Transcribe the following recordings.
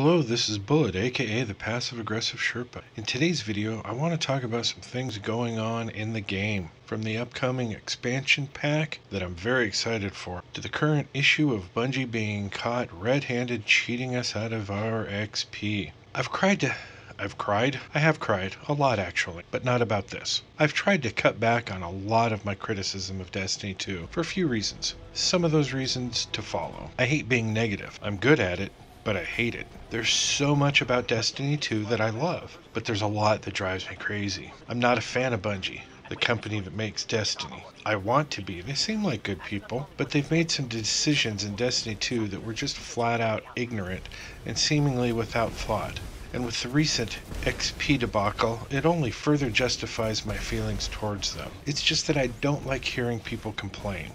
Hello, this is Bullet, aka the Passive Aggressive Sherpa. In today's video, I want to talk about some things going on in the game. From the upcoming expansion pack that I'm very excited for, to the current issue of Bungie being caught red handed cheating us out of our XP. I've cried to. I've cried. I have cried. A lot, actually. But not about this. I've tried to cut back on a lot of my criticism of Destiny 2 for a few reasons. Some of those reasons to follow. I hate being negative. I'm good at it, but I hate it. There's so much about Destiny 2 that I love, but there's a lot that drives me crazy. I'm not a fan of Bungie, the company that makes Destiny. I want to be. They seem like good people, but they've made some decisions in Destiny 2 that were just flat out ignorant and seemingly without thought. And with the recent XP debacle, it only further justifies my feelings towards them. It's just that I don't like hearing people complain,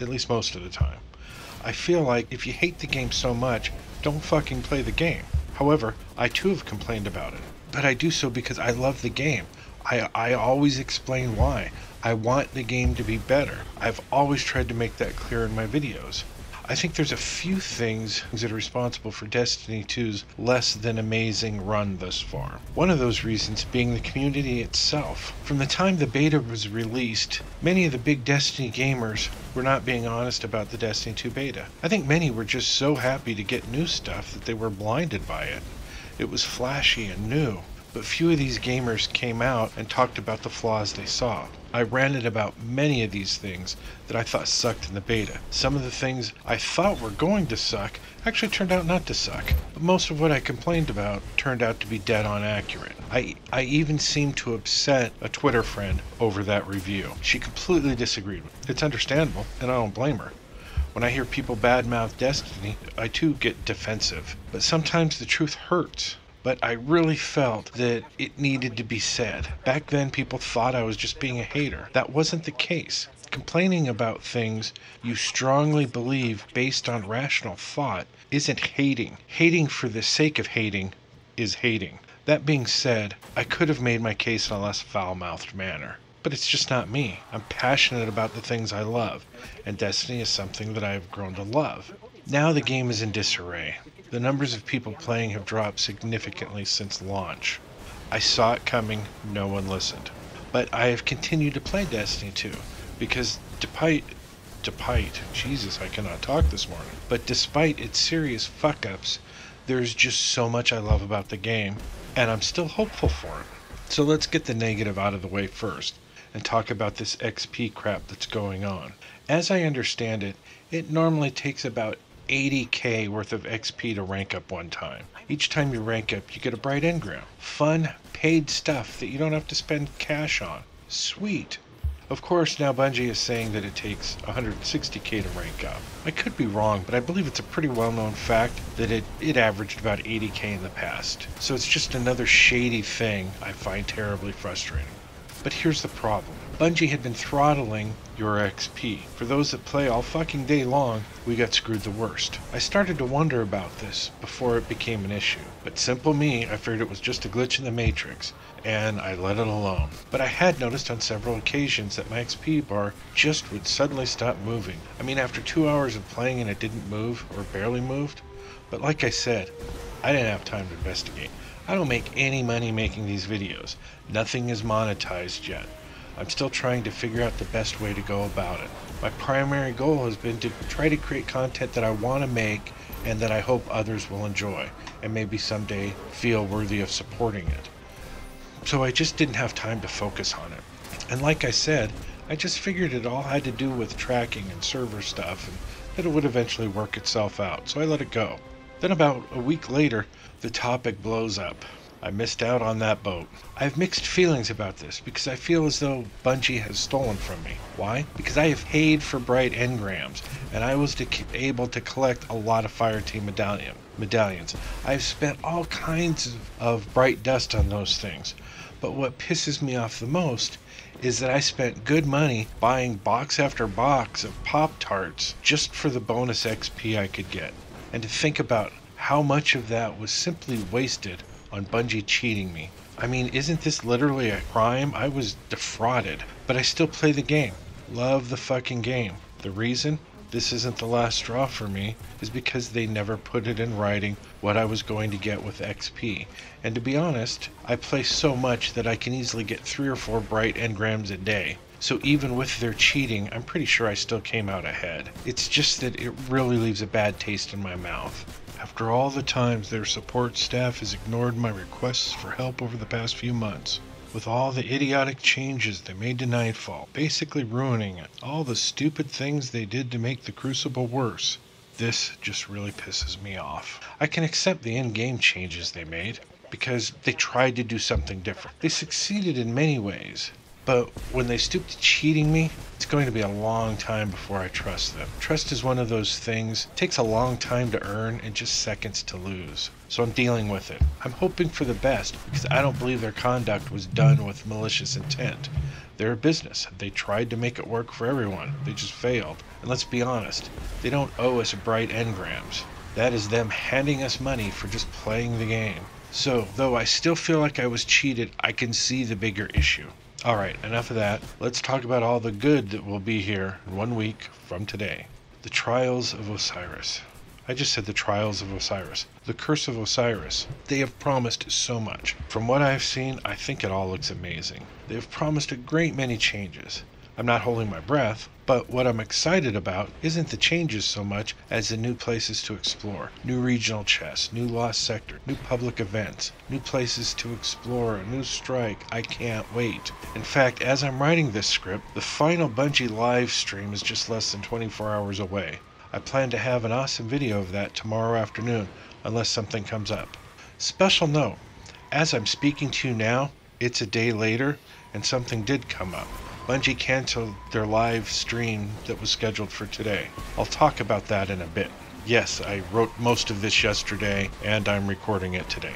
at least most of the time. I feel like if you hate the game so much, don't fucking play the game. However, I too have complained about it, but I do so because I love the game. I, I always explain why. I want the game to be better. I've always tried to make that clear in my videos. I think there's a few things that are responsible for Destiny 2's less than amazing run thus far. One of those reasons being the community itself. From the time the beta was released, many of the big Destiny gamers were not being honest about the Destiny 2 beta. I think many were just so happy to get new stuff that they were blinded by it. It was flashy and new but few of these gamers came out and talked about the flaws they saw. I ranted about many of these things that I thought sucked in the beta. Some of the things I thought were going to suck actually turned out not to suck. But most of what I complained about turned out to be dead on accurate. I, I even seemed to upset a Twitter friend over that review. She completely disagreed with it. It's understandable, and I don't blame her. When I hear people badmouth Destiny, I too get defensive. But sometimes the truth hurts but I really felt that it needed to be said. Back then, people thought I was just being a hater. That wasn't the case. Complaining about things you strongly believe based on rational thought isn't hating. Hating for the sake of hating is hating. That being said, I could have made my case in a less foul mouthed manner. But it's just not me. I'm passionate about the things I love, and Destiny is something that I have grown to love. Now the game is in disarray. The numbers of people playing have dropped significantly since launch. I saw it coming, no one listened. But I have continued to play Destiny 2 because despite despite Jesus, I cannot talk this morning. But despite its serious fuck ups, there's just so much I love about the game, and I'm still hopeful for it. So let's get the negative out of the way first and talk about this XP crap that's going on. As I understand it, it normally takes about 80k worth of XP to rank up one time. Each time you rank up, you get a bright engram. Fun, paid stuff that you don't have to spend cash on. Sweet. Of course, now Bungie is saying that it takes 160k to rank up. I could be wrong, but I believe it's a pretty well known fact that it, it averaged about 80k in the past. So it's just another shady thing I find terribly frustrating. But here's the problem Bungie had been throttling your XP. For those that play all fucking day long, we got screwed the worst. I started to wonder about this before it became an issue. But simple me, I figured it was just a glitch in the matrix, and I let it alone. But I had noticed on several occasions that my XP bar just would suddenly stop moving. I mean, after two hours of playing and it didn't move, or barely moved. But like I said, I didn't have time to investigate. I don't make any money making these videos. Nothing is monetized yet. I'm still trying to figure out the best way to go about it. My primary goal has been to try to create content that I want to make and that I hope others will enjoy and maybe someday feel worthy of supporting it. So I just didn't have time to focus on it. And like I said, I just figured it all had to do with tracking and server stuff and that it would eventually work itself out, so I let it go. Then about a week later, the topic blows up. I missed out on that boat. I have mixed feelings about this because I feel as though Bungie has stolen from me. Why? Because I have paid for bright engrams and I was able to collect a lot of Fireteam medallion medallions. I've spent all kinds of, of bright dust on those things. But what pisses me off the most is that I spent good money buying box after box of Pop Tarts just for the bonus XP I could get. And to think about how much of that was simply wasted on Bungie cheating me. I mean, isn't this literally a crime? I was defrauded, but I still play the game. Love the fucking game. The reason? this isn't the last straw for me is because they never put it in writing what I was going to get with XP. And to be honest, I play so much that I can easily get three or four bright engrams a day. So even with their cheating, I'm pretty sure I still came out ahead. It's just that it really leaves a bad taste in my mouth. After all the times their support staff has ignored my requests for help over the past few months, with all the idiotic changes they made to Nightfall, basically ruining it, all the stupid things they did to make the Crucible worse. This just really pisses me off. I can accept the in-game changes they made, because they tried to do something different. They succeeded in many ways, but when they stoop to cheating me, it's going to be a long time before I trust them. Trust is one of those things, takes a long time to earn and just seconds to lose. So I'm dealing with it. I'm hoping for the best because I don't believe their conduct was done with malicious intent. They're a business. They tried to make it work for everyone. They just failed. And let's be honest, they don't owe us bright engrams. That is them handing us money for just playing the game. So, though I still feel like I was cheated, I can see the bigger issue. All right, enough of that. Let's talk about all the good that will be here one week from today. The Trials of Osiris. I just said the Trials of Osiris. The Curse of Osiris. They have promised so much. From what I've seen, I think it all looks amazing. They have promised a great many changes. I'm not holding my breath, but what I'm excited about isn't the changes so much as the new places to explore. New regional chests, new lost sector, new public events, new places to explore, a new strike. I can't wait. In fact, as I'm writing this script, the final Bungie live stream is just less than 24 hours away. I plan to have an awesome video of that tomorrow afternoon, unless something comes up. Special note, as I'm speaking to you now, it's a day later, and something did come up. Bungie canceled their live stream that was scheduled for today. I'll talk about that in a bit. Yes, I wrote most of this yesterday and I'm recording it today.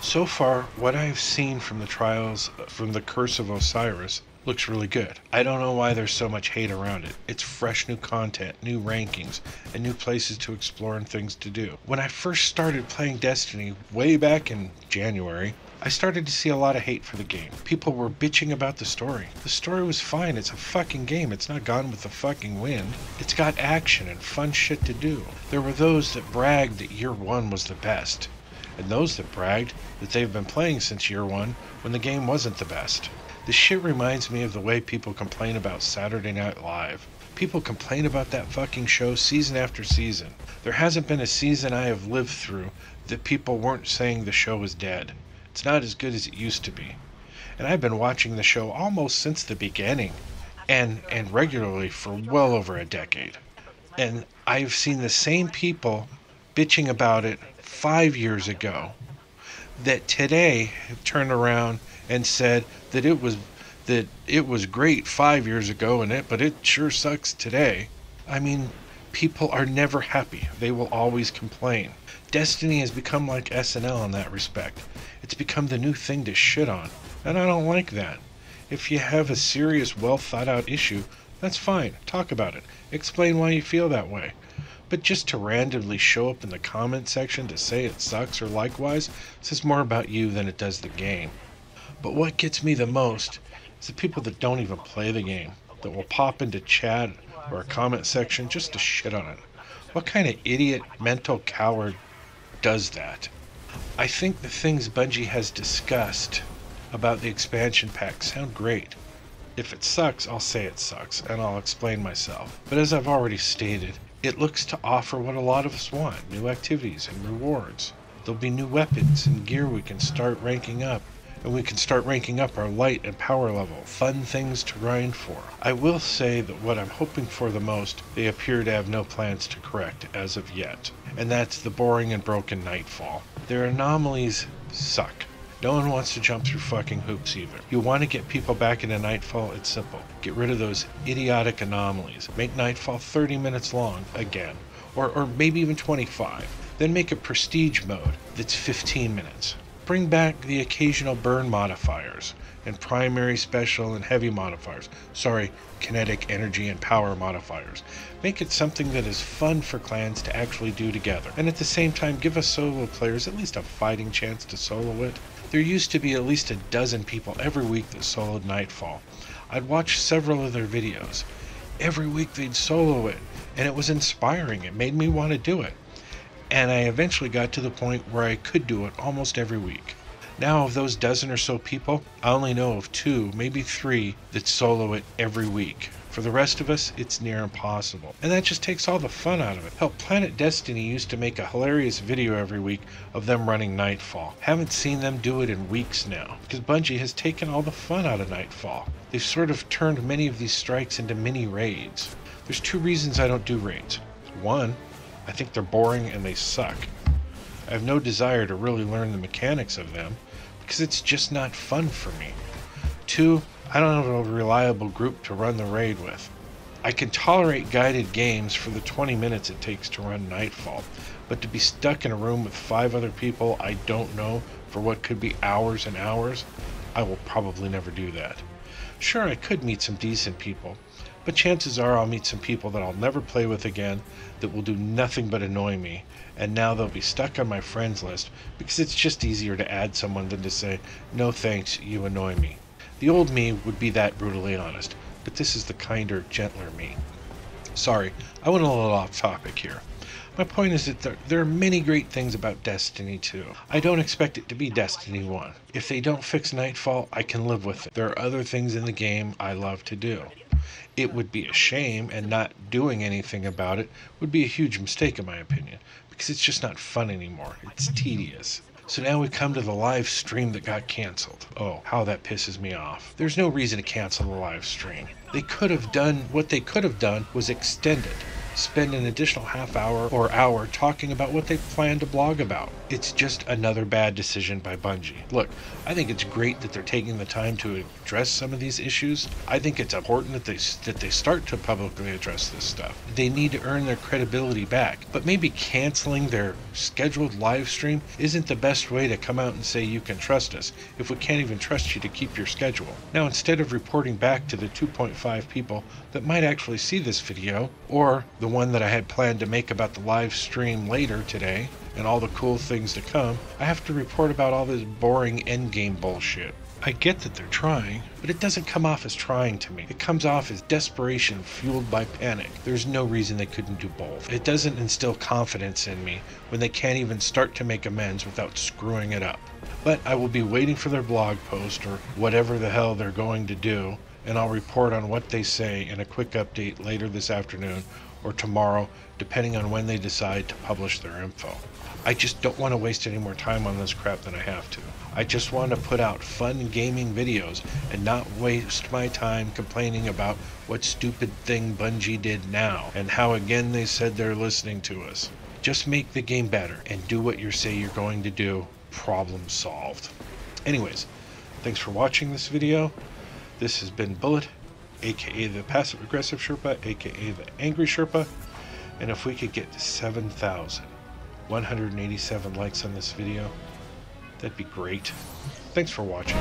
So far, what I've seen from the trials from the Curse of Osiris looks really good. I don't know why there's so much hate around it. It's fresh new content, new rankings, and new places to explore and things to do. When I first started playing Destiny way back in January, I started to see a lot of hate for the game. People were bitching about the story. The story was fine. It's a fucking game. It's not gone with the fucking wind. It's got action and fun shit to do. There were those that bragged that year one was the best, and those that bragged that they've been playing since year one when the game wasn't the best. This shit reminds me of the way people complain about Saturday Night Live. People complain about that fucking show season after season. There hasn't been a season I have lived through that people weren't saying the show is dead. It's not as good as it used to be. And I've been watching the show almost since the beginning and and regularly for well over a decade. And I've seen the same people bitching about it 5 years ago that today have turned around and said that it was that it was great 5 years ago and it but it sure sucks today. I mean, people are never happy. They will always complain. Destiny has become like SNL in that respect. It's become the new thing to shit on, and I don't like that. If you have a serious, well thought out issue, that's fine. Talk about it. Explain why you feel that way. But just to randomly show up in the comment section to say it sucks or likewise says more about you than it does the game. But what gets me the most is the people that don't even play the game, that will pop into chat or a comment section just to shit on it. What kind of idiot, mental coward does that. I think the things Bungie has discussed about the expansion pack sound great. If it sucks, I'll say it sucks, and I'll explain myself. But as I've already stated, it looks to offer what a lot of us want new activities and rewards. There'll be new weapons and gear we can start ranking up, and we can start ranking up our light and power level. Fun things to grind for. I will say that what I'm hoping for the most, they appear to have no plans to correct as of yet, and that's the boring and broken Nightfall. Their anomalies suck. No one wants to jump through fucking hoops either. You want to get people back into Nightfall, it's simple. Get rid of those idiotic anomalies. Make Nightfall 30 minutes long again, or, or maybe even 25. Then make a prestige mode that's 15 minutes. Bring back the occasional burn modifiers and primary, special, and heavy modifiers. Sorry, kinetic, energy, and power modifiers. Make it something that is fun for clans to actually do together. And at the same time, give us solo players at least a fighting chance to solo it. There used to be at least a dozen people every week that soloed Nightfall. I'd watch several of their videos. Every week they'd solo it, and it was inspiring. It made me want to do it. And I eventually got to the point where I could do it almost every week. Now, of those dozen or so people, I only know of two, maybe three, that solo it every week. For the rest of us, it's near impossible. And that just takes all the fun out of it. Hell, Planet Destiny used to make a hilarious video every week of them running Nightfall. Haven't seen them do it in weeks now, because Bungie has taken all the fun out of Nightfall. They've sort of turned many of these strikes into mini raids. There's two reasons I don't do raids. One, I think they're boring and they suck. I have no desire to really learn the mechanics of them because it's just not fun for me. Two, I don't have a reliable group to run the raid with. I can tolerate guided games for the 20 minutes it takes to run Nightfall, but to be stuck in a room with five other people I don't know for what could be hours and hours, I will probably never do that. Sure, I could meet some decent people, but chances are I'll meet some people that I'll never play with again that will do nothing but annoy me, and now they'll be stuck on my friends list because it's just easier to add someone than to say, no thanks, you annoy me. The old me would be that brutally honest, but this is the kinder, gentler me. Sorry, I went a little off topic here. My point is that there, there, are many great things about Destiny 2. I don't expect it to be Destiny 1. If they don't fix Nightfall, I can live with it. There are other things in the game I love to do it would be a shame, and not doing anything about it would be a huge mistake, in my opinion, because it's just not fun anymore. It's tedious. So now we come to the live stream that got canceled. Oh, how that pisses me off. There's no reason to cancel the live stream. They could have done what they could have done was extend it spend an additional half hour or hour talking about what they plan to blog about. It's just another bad decision by Bungie. Look, I think it's great that they're taking the time to address some of these issues. I think it's important that they that they start to publicly address this stuff. They need to earn their credibility back. But maybe canceling their scheduled live stream isn't the best way to come out and say you can trust us if we can't even trust you to keep your schedule. Now, instead of reporting back to the 2.5 people that might actually see this video or the the one that I had planned to make about the live stream later today and all the cool things to come, I have to report about all this boring endgame bullshit. I get that they're trying, but it doesn't come off as trying to me. It comes off as desperation fueled by panic. There's no reason they couldn't do both. It doesn't instill confidence in me when they can't even start to make amends without screwing it up. But I will be waiting for their blog post or whatever the hell they're going to do, and I'll report on what they say in a quick update later this afternoon or tomorrow, depending on when they decide to publish their info. I just don't want to waste any more time on this crap than I have to. I just want to put out fun gaming videos and not waste my time complaining about what stupid thing Bungie did now and how again they said they're listening to us. Just make the game better and do what you say you're going to do. Problem solved. Anyways, thanks for watching this video. This has been Bullet aka the passive aggressive Sherpa, aka the angry Sherpa. And if we could get to 7,187 likes on this video, that'd be great. Thanks for watching.